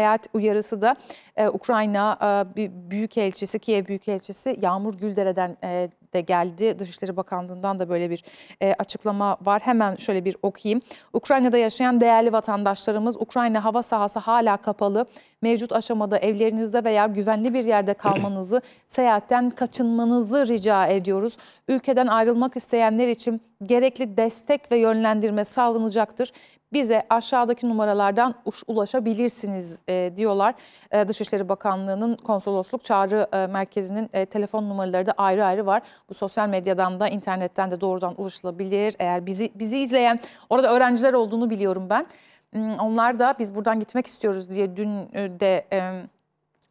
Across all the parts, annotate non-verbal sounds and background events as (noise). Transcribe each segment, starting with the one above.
seyahat uyarısı da e, Ukrayna e, Büyükelçisi, Kiev Büyükelçisi Yağmur Güldere'den e, de geldi. Dışişleri Bakanlığı'ndan da böyle bir e, açıklama var. Hemen şöyle bir okuyayım. Ukrayna'da yaşayan değerli vatandaşlarımız, Ukrayna hava sahası hala kapalı. Mevcut aşamada evlerinizde veya güvenli bir yerde kalmanızı, (clears throat) seyahatten kaçınmanızı rica ediyoruz. Ülkeden ayrılmak isteyenler için gerekli destek ve yönlendirme sağlanacaktır. Bize aşağıdaki numaralardan ulaşabilirsiniz e, diyorlar. E, Dışişleri Bakanlığı'nın konsolosluk çağrı e, merkezinin e, telefon numaraları da ayrı ayrı var. Bu sosyal medyadan da internetten de doğrudan ulaşılabilir. Eğer bizi bizi izleyen orada öğrenciler olduğunu biliyorum ben. Hmm, Onlar da biz buradan gitmek istiyoruz diye dün e, de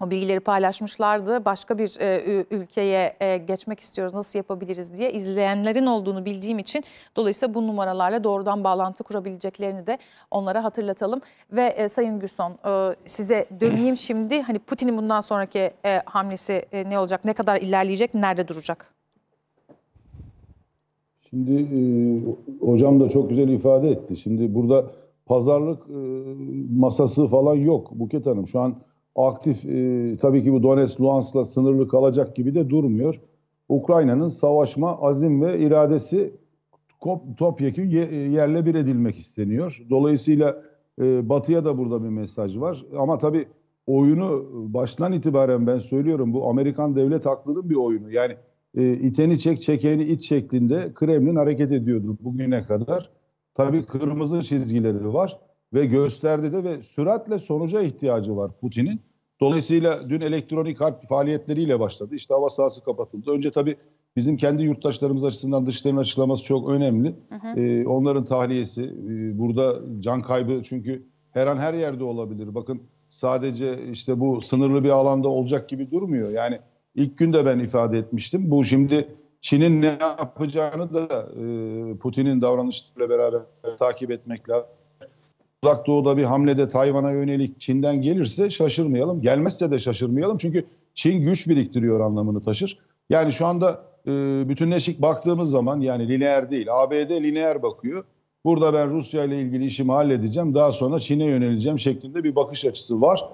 o bilgileri paylaşmışlardı. Başka bir e, ülkeye e, geçmek istiyoruz, nasıl yapabiliriz diye izleyenlerin olduğunu bildiğim için dolayısıyla bu numaralarla doğrudan bağlantı kurabileceklerini de onlara hatırlatalım. Ve e, Sayın Gürson e, size döneyim şimdi. Hani Putin'in bundan sonraki e, hamlesi e, ne olacak, ne kadar ilerleyecek, nerede duracak? Şimdi e, hocam da çok güzel ifade etti. Şimdi burada pazarlık e, masası falan yok Buket Hanım. Şu an aktif e, tabii ki bu Donetsk, Luhansk'la sınırlı kalacak gibi de durmuyor. Ukrayna'nın savaşma azim ve iradesi topyekun ye- yerle bir edilmek isteniyor. Dolayısıyla e, Batı'ya da burada bir mesaj var. Ama tabii oyunu baştan itibaren ben söylüyorum bu Amerikan devlet aklının bir oyunu. Yani e, iteni çek çekeni it şeklinde Kremlin hareket ediyordu bugüne kadar. Tabii kırmızı çizgileri var ve gösterdi de ve süratle sonuca ihtiyacı var Putin'in. Dolayısıyla dün elektronik harp faaliyetleriyle başladı. İşte hava sahası kapatıldı. Önce tabii bizim kendi yurttaşlarımız açısından dışlarının açıklaması çok önemli. Ee, onların tahliyesi, e, burada can kaybı çünkü her an her yerde olabilir. Bakın sadece işte bu sınırlı bir alanda olacak gibi durmuyor. Yani ilk gün de ben ifade etmiştim. Bu şimdi Çin'in ne yapacağını da e, Putin'in davranışlarıyla beraber takip etmek lazım. Uzak Doğu'da bir hamlede Tayvan'a yönelik Çin'den gelirse şaşırmayalım. Gelmezse de şaşırmayalım. Çünkü Çin güç biriktiriyor anlamını taşır. Yani şu anda e, bütünleşik baktığımız zaman yani lineer değil. ABD lineer bakıyor. Burada ben Rusya ile ilgili işimi halledeceğim. Daha sonra Çin'e yöneleceğim şeklinde bir bakış açısı var.